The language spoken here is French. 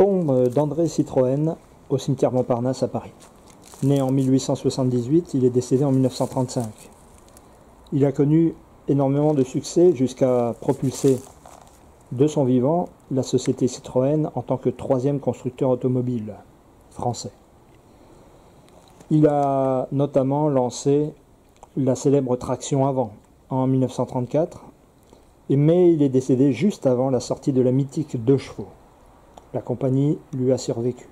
d'André Citroën au cimetière Montparnasse à Paris. Né en 1878, il est décédé en 1935. Il a connu énormément de succès jusqu'à propulser de son vivant la société Citroën en tant que troisième constructeur automobile français. Il a notamment lancé la célèbre traction avant en 1934, mais il est décédé juste avant la sortie de la mythique deux chevaux. La compagnie lui a survécu.